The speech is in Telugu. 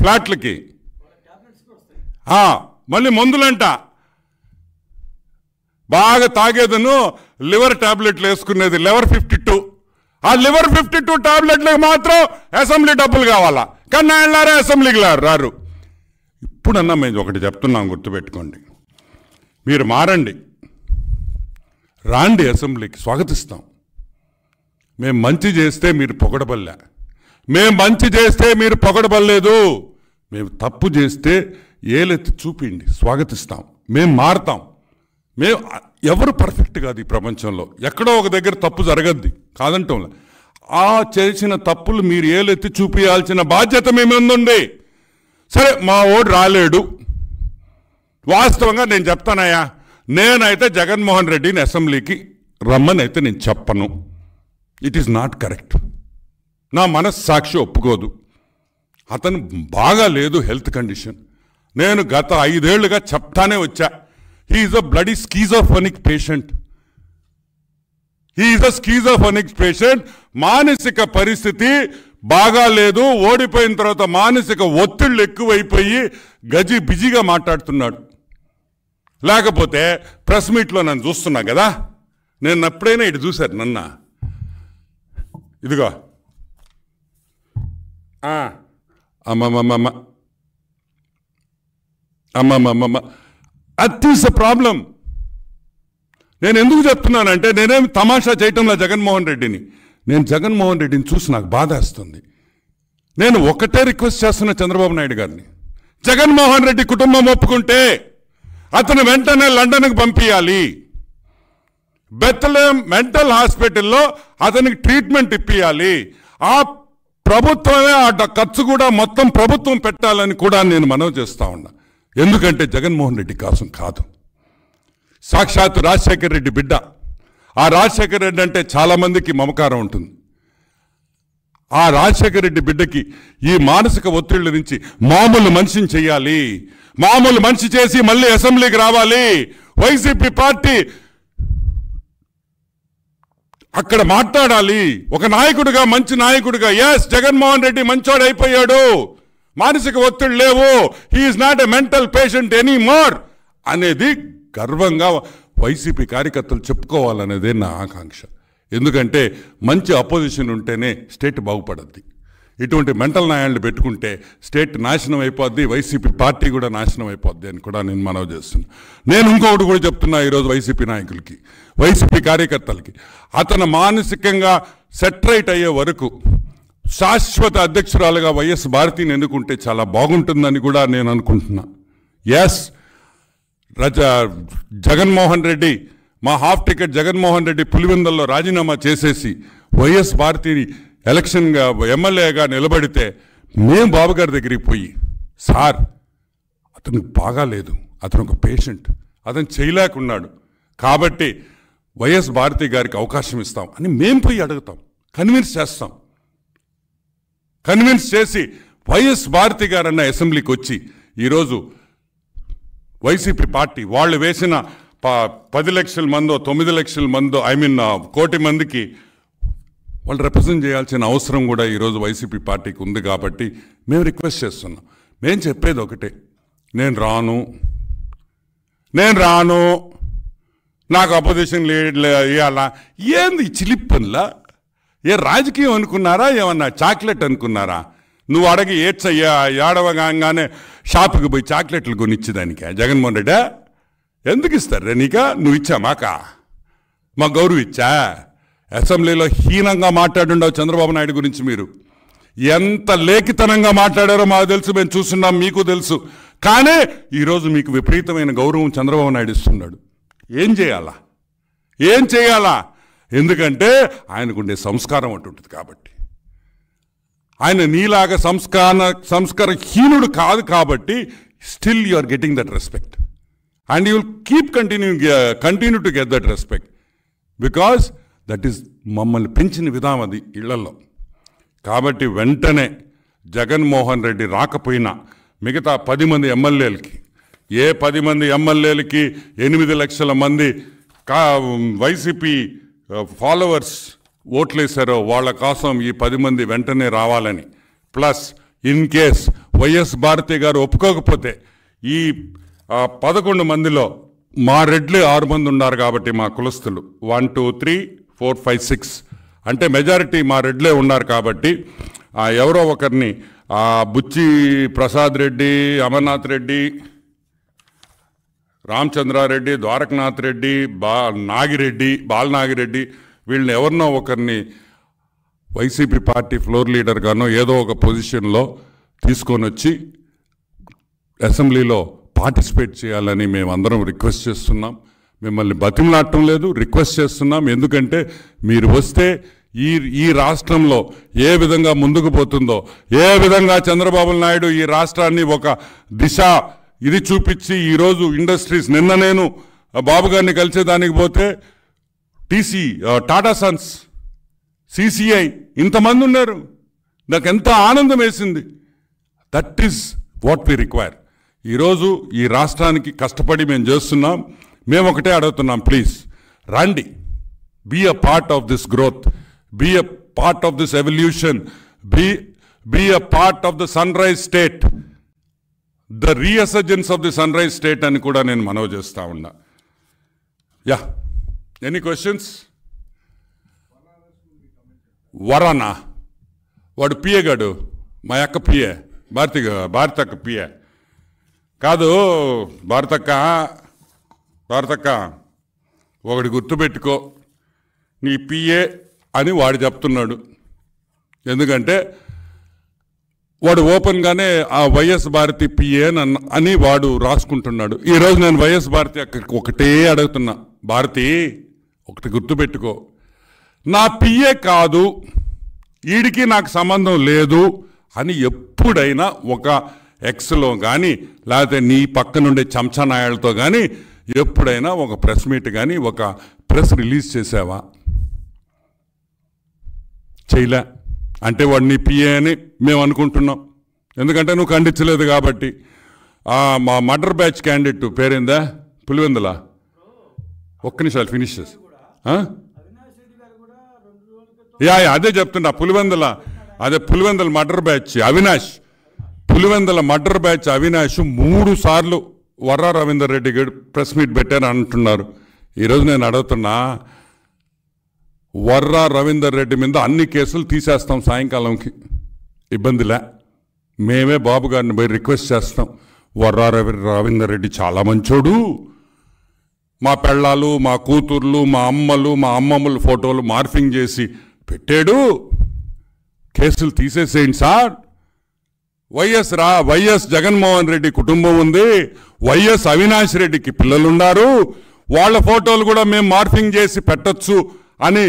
ఫ్లాట్లకి. మళ్ళీ మందులంట. బాగా తాగేదను లివర్ టాబ్లెట్లు వేసుకునేది లివర్ ఫిఫ్టీ టూ. ఆ లివర్ ఫిఫ్టీ టూ టాబ్లెట్లకు మాత్రం అసెంబ్లీ డబ్బులు కావాలా? కానీ ఆయన అసెంబ్లీకి రారు. ఇప్పుడన్నా మేము ఒకటి చెప్తున్నాం గుర్తుపెట్టుకోండి. మీరు మారండి. రాండి అసెంబ్లీకి స్వాగతిస్తాం. మేము మంచి చేస్తే మీరు పొగడబల్లా. మేము మంచి చేస్తే మీరు పొగడబల్లేదు. మేము తప్పు చేస్తే ఏలెత్తి చూపిండి స్వాగతిస్తాం. మేము మారుతాం. మేము ఎవరు పర్ఫెక్ట్ కాదు ఈ ప్రపంచంలో. ఎక్కడో ఒక దగ్గర తప్పు జరగద్ది. కాదంటంలే. ఆ చేసిన తప్పులు మీరు ఏలెత్తి చూపించాల్సిన బాధ్యత మీ సరే మా ఓడు రాలేడు. వాస్తవంగా నేను చెప్తానయ్యా నేనైతే జగన్మోహన్ రెడ్డిని అసెంబ్లీకి రమ్మని అయితే నేను చెప్పను. ఇట్ ఈస్ నాట్ కరెక్ట్ నా మనస్సాక్షి ఒప్పుకోదు. అతను బాగా లేదు హెల్త్ కండిషన్. నేను గత ఐదేళ్ళుగా చెప్తానే వచ్చా. He's a bloody schizophrenic patient. He's a schizophrenic patient. మానసిక పరిస్థితి బాగా లేదు. ఓడిపోయిన తర్వాత మానసిక ఒత్తిళ్ళు ఎక్కువైపోయి గజి బిజీగా మాట్లాడుతున్నాడు. లేకపోతే ప్రెస్ మీట్లో నన్ను చూస్తున్నా కదా? నేను ఎప్పుడైనా ఇటు చూశారు నన్న? ఇదిగో. ఆ, అమ్మమ్మమ్మ అట్ ఈస్ ద ప్రాబ్లం నేను ఎందుకు చెప్తున్నానంటే నేనేమి తమాషా చేయటంలో జగన్మోహన్ రెడ్డిని. నేను జగన్మోహన్ రెడ్డిని చూసి నాకు బాధేస్తుంది నేను ఒకటే రిక్వెస్ట్ చేస్తున్నా చంద్రబాబు నాయుడు గారిని. జగన్మోహన్ రెడ్డి కుటుంబం ఒప్పుకుంటే అతను వెంటనే లండన్కి పంపించాలి బెత్తలేం మెంటల్ హాస్పిటల్లో అతనికి ట్రీట్మెంట్ ఇప్పియాలి. ఆ ప్రభుత్వమే ఆ ఖర్చు కూడా మొత్తం ప్రభుత్వం పెట్టాలని కూడా నేను మనవి చేస్తా ఉన్నా. ఎందుకంటే జగన్మోహన్ రెడ్డి కోసం కాదు. సాక్షాత్ రాజశేఖర రెడ్డి బిడ్డ. ఆ రాజశేఖర్ రెడ్డి అంటే చాలామందికి మమకారం ఉంటుంది. ఆ రాజశేఖర రెడ్డి బిడ్డకి ఈ మానసిక ఒత్తిళ్ళ నుంచి మామూలు మనిషిని చేయాలి. మామూలు మనిషి చేసి మళ్ళీ అసెంబ్లీకి రావాలి. వైసీపీ పార్టీ అక్కడ మాట్లాడాలి. ఒక నాయకుడిగా మంచి నాయకుడిగా. ఎస్ జగన్మోహన్ రెడ్డి మంచోడు అయిపోయాడు. మానసిక ఒత్తిడి లేవు. He's not a mental patient any more అనేది గర్వంగా వైసీపీ కార్యకర్తలు చెప్పుకోవాలనేదే నా ఆకాంక్ష. ఎందుకంటే మంచి అపోజిషన్ ఉంటేనే స్టేట్ బాగుపడద్ది. ఇటువంటి మెంటల్ న్యాయాలను పెట్టుకుంటే స్టేట్ నాశనం అయిపోద్ది వైసీపీ పార్టీ కూడా నాశనం అయిపోద్ది అని కూడా నేను మనవి చేస్తున్నాను నేను ఇంకొకటి కూడా చెప్తున్నా ఈరోజు వైసీపీ నాయకులకి వైసీపీ కార్యకర్తలకి. అతను మానసికంగా సెట్రైట్ అయ్యే వరకు శాశ్వత అధ్యక్షురాలుగా వైఎస్ భారతిని ఎన్నుకుంటే చాలా బాగుంటుందని కూడా నేను అనుకుంటున్నా. ఎస్ రజ జగన్మోహన్ రెడ్డి మా హాఫ్ టికెట్ జగన్మోహన్ రెడ్డి పులివెందల్లో రాజీనామా చేసేసి వైఎస్ భారతిని ఎలక్షన్గా ఎమ్మెల్యేగా నిలబడితే మేము బాబు గారి దగ్గరికి పోయి సార్ అతనికి బాగాలేదు అతను ఒక పేషెంట్. అతను చేయలేకున్నాడు. కాబట్టి వైఎస్ భారతి గారికి అవకాశం ఇస్తాం అని మేం పోయి అడుగుతాం. కన్విన్స్ చేస్తాం. కన్విన్స్ చేసి వైఎస్ భారతి గారన్న అసెంబ్లీకి వచ్చి ఈరోజు వైసీపీ పార్టీ వాళ్ళు వేసిన ప- పది లక్షల మందో తొమ్మిది లక్షల మందో ఐ మీన్ కోటి మందికి వాళ్ళు రిప్రజెంట్ చేయాల్సిన అవసరం కూడా ఈరోజు వైసీపీ పార్టీకి ఉంది కాబట్టి మేము రిక్వెస్ట్ చేస్తున్నాం. మేము చెప్పేది ఒకటే. నేను రాను. నేను రాను. నాకు అపోజిషన్ ఇవ్వాలా ఏంది ఈ చిలిప్పన్లా ఏ రాజకీయం అనుకున్నారా? ఏమన్నా చాక్లెట్ అనుకున్నారా? నువ్వు అడగి ఏడ్చయ్యా ఏడవగానే షాపుకి పోయి చాక్లెట్లు కొనిచ్చేదానిక జగన్మోహన్ రెడ్డి ఎందుకు ఇస్తారు నీక? నువ్వు ఇచ్చా మాకా? మా గౌరవ ఇచ్చా? అసెంబ్లీలో హీనంగా మాట్లాడుండవు చంద్రబాబు నాయుడు గురించి మీరు. ఎంత లేఖితనంగా మాట్లాడారో మాకు తెలుసు మేము చూస్తున్నాం మీకు తెలుసు. కానీ ఈరోజు మీకు విపరీతమైన గౌరవం చంద్రబాబు నాయుడు ఇస్తున్నాడు. ఏం చేయాలా? ఏం చేయాలా? ఎందుకంటే ఆయనకుండే సంస్కారం అంటుంటుంది కాబట్టి. ఆయన నీలాగా సంస్కార సంస్కారహీనుడు కాదు కాబట్టి still you are getting that respect. And you will keep continue continue to get that respect. Because that is మమ్మల్ని పెంచిన విధానం అది ఇళ్ళలో కాబట్టి వెంటనే జగన్మోహన్ రెడ్డి రాకపోయినా మిగతా పది మంది ఎమ్మెల్యేలకి ఏ పది మంది ఎమ్మెల్యేలకి ఎనిమిది లక్షల మంది కా వైసీపీ ఫాలోవర్స్ ఓట్లేశారో వాళ్ళ కోసం ఈ పది మంది వెంటనే రావాలని. Plus in case YS Bharathi garu ఒప్పుకోకపోతే ఈ పదకొండు మందిలో మా రెడ్లు ఆరు మంది ఉన్నారు కాబట్టి మా కులస్తులు. One two three four five six. అంటే మెజారిటీ మా రెడ్లే ఉన్నారు కాబట్టి ఎవరో ఒకరిని బుచ్చి ప్రసాద్ రెడ్డి అమర్నాథ్ రెడ్డి రామచంద్రారెడ్డి ద్వారకనాథ్ రెడ్డి బా నాగిరెడ్డి బాలనాగిరెడ్డి వీళ్ళని ఎవరినో ఒకరిని వైసీపీ పార్టీ ఫ్లోర్ లీడర్గానో ఏదో ఒక పొజిషన్లో తీసుకొని వచ్చి అసెంబ్లీలో పార్టిసిపేట్ చేయాలని మేమందరం రిక్వెస్ట్ చేస్తున్నాం. మిమ్మల్ని బతిమలాడటం లేదు రిక్వెస్ట్ చేస్తున్నాం. ఎందుకంటే మీరు వస్తే ఈ ఈ రాష్ట్రంలో ఏ విధంగా ముందుకు పోతుందో ఏ విధంగా చంద్రబాబు నాయుడు ఈ రాష్ట్రాన్ని ఒక దిశ ఇది చూపించి ఈరోజు ఇండస్ట్రీస్ నిన్న నేను ఆ బాబు గారిని కలిసేదానికి పోతే టీసీ టాటా సన్స్ సిసిఐ ఇంతమంది ఉన్నారు. నాకు ఎంత ఆనందం వేసింది. That is what we require. ఈరోజు ఈ రాష్ట్రానికి కష్టపడి మేము చేస్తున్నాం. మేము ఒకటే అడుగుతున్నాం ప్లీజ్ రండి. Be a part of this growth be a part of this evolution be be a part of the sunrise state the resurgence of the sunrise state అని కూడా నేను మనవి చేస్తూ ఉన్నా. యా. ఎనీ క్వశ్చన్స్ వరానా? వాడు పిఏ గాడు. మా అక్క పిఏ. భారతి భారత అక్క పిఏ. కాదు భారతక్క భారతక్క ఒకటి గుర్తుపెట్టుకో. నీ పిఏ అని వాడు చెప్తున్నాడు. ఎందుకంటే వాడు ఓపెన్గానే ఆ వైఎస్ భారతి పిఏ నన్ను అని వాడు రాసుకుంటున్నాడు. ఈరోజు నేను వైఎస్ భారతి అక్కడికి ఒకటే అడుగుతున్నా. భారతి ఒకటి గుర్తుపెట్టుకో. నా పిఏ కాదు వీడికి నాకు సంబంధం లేదు అని ఎప్పుడైనా ఒక ఎక్స్లో కానీ లేకపోతే నీ పక్కనుండే చంచనాయాలతో కానీ ఎప్పుడైనా ఒక ప్రెస్ మీట్ కానీ ఒక ప్రెస్ రిలీజ్ చేసావా? చేయలే. అంటే వాడిని నీ పిఏ అని మేము అనుకుంటున్నాం. ఎందుకంటే నువ్వు ఖండించలేదు కాబట్టి. మా మర్డర్ బ్యాచ్ క్యాండిడేట్ పేరేందా? పులివెందుల? ఒక్క నిమిషాలు ఫినిష్ చేసి యా యా, అదే చెప్తున్నా. పులివెందుల అదే Pulivendula murder batch Avinash. Pulivendula murder batch Avinash మూడు సార్లు. వర్రా రవీందర్ రెడ్డి గారు ప్రెస్ మీట్ పెట్టారు అంటున్నారు. ఈరోజు నేను అడుగుతున్నా వర్రా రవీందర్ రెడ్డి మీద అన్ని కేసులు తీసేస్తాం సాయంకాలంకి ఇబ్బందిలే. మేమే బాబు గారిని పోయి రిక్వెస్ట్ చేస్తాం. వర్రా రవి రవీందర్ రెడ్డి చాలా మంచోడు. మా పెళ్ళాలు మా కూతుర్లు మా అమ్మలు మా అమ్మమ్మల ఫోటోలు మార్ఫింగ్ చేసి పెట్టాడు. కేసులు తీసేసేయండి సార్. వైఎస్ రా వైఎస్ జగన్మోహన్ రెడ్డి కుటుంబం ఉంది. వైఎస్ అవినాష్ రెడ్డికి పిల్లలున్నారు. వాళ్ళ ఫోటోలు కూడా మేము మార్ఫింగ్ చేసి పెట్టొచ్చు అని